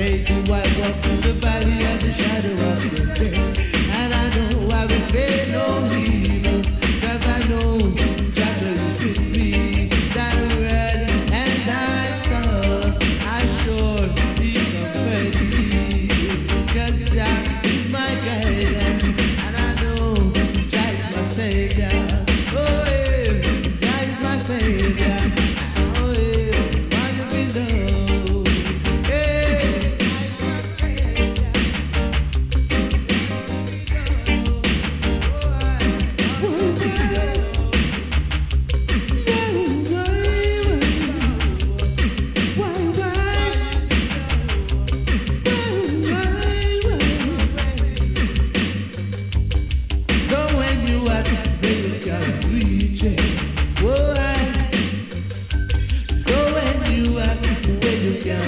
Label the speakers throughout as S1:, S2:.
S1: I you walk through the valley of the shadow of death. And I know I will no I know me. Word and song, I sure be comforted. Jah is my and I know Jah is my savior. Oh, yeah, Jah is my savior.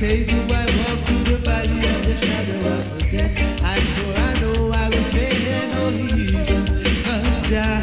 S1: Take the walk through the valley of the shadow of death. I know I will no.